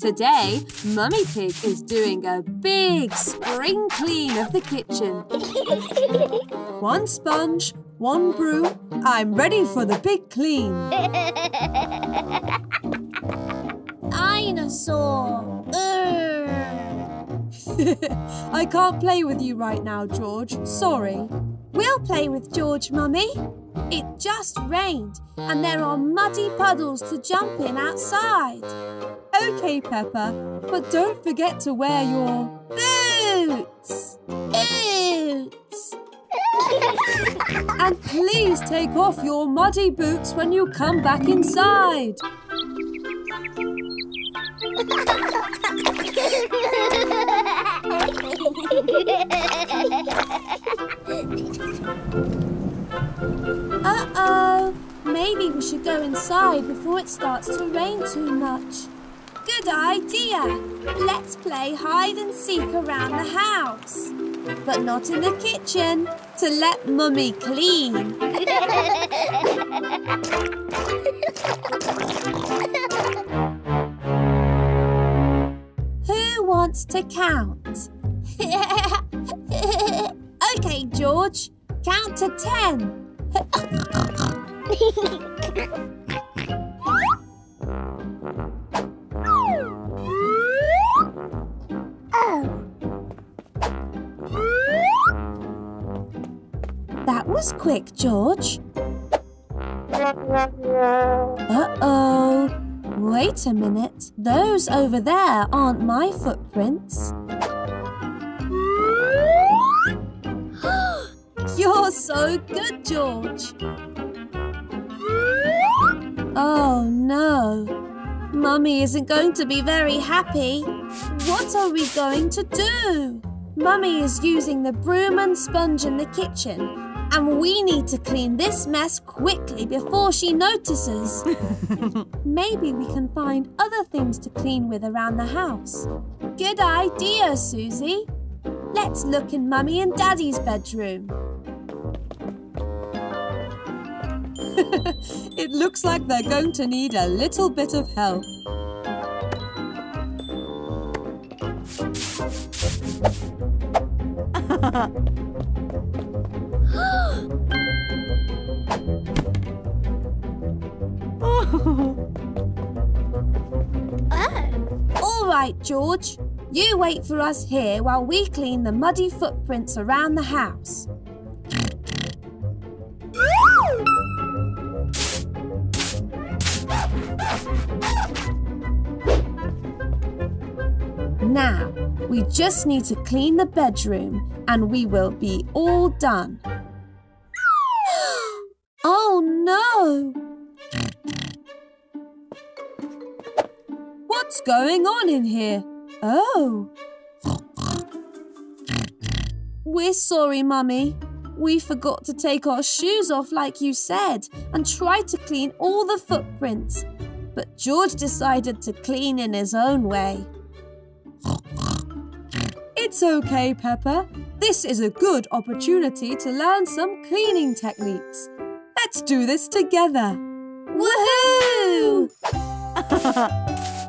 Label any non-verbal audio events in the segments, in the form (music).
Today, Mummy Pig is doing a big spring clean of the kitchen. (laughs) one sponge, one broom. I'm ready for the big clean. Dinosaur. (laughs) I can't play with you right now, George. Sorry. We'll play with George, Mummy. It just rained and there are muddy puddles to jump in outside. OK, Peppa, but don't forget to wear your boots. Boots. and please take off your muddy boots when you come back inside. Uh-oh. Maybe we should go inside before it starts to rain too much. Good idea. Let's play hide and seek around the house. But not in the kitchen, to let Mummy clean. (laughs) Who wants to count? (laughs) okay, George. Count to ten. (laughs) That was quick, George. Uh-oh. Wait a minute. Those over there aren't my footprints. (gasps) You're so good, George. Oh, no. Mummy isn't going to be very happy. What are we going to do? Mummy is using the broom and sponge in the kitchen, and we need to clean this mess quickly before she notices. (laughs) Maybe we can find other things to clean with around the house. Good idea, Susie. Let's look in Mummy and Daddy's bedroom. (laughs) it looks like they're going to need a little bit of help. (laughs) (laughs) Oh. All right, George. You wait for us here while we clean the muddy footprints around the house. Now, we just need to clean the bedroom and we will be all done. (gasps) oh no! Going on in here? Oh. We're sorry, Mummy. We forgot to take our shoes off like you said and tried to clean all the footprints. But George decided to clean in his own way. It's okay, Peppa. This is a good opportunity to learn some cleaning techniques. Let's do this together. Woohoo! (laughs)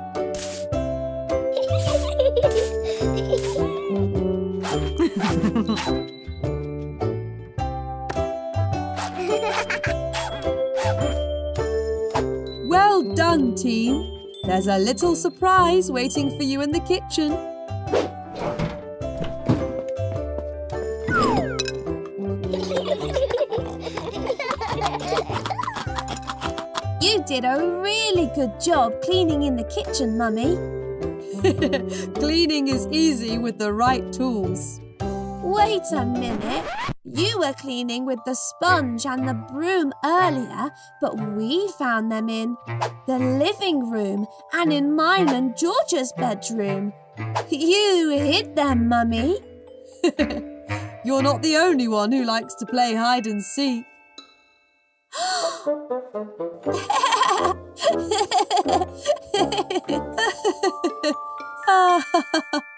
well done, team. There's a little surprise waiting for you in the kitchen. You did a really good job cleaning in the kitchen, Mummy. (laughs) Cleaning is easy with the right tools. Wait a minute. You were cleaning with the sponge and the broom earlier, but we found them in the living room and in mine and George's bedroom. You hid them, Mummy. (laughs) You're not the only one who likes to play hide and seek. (laughs) (laughs)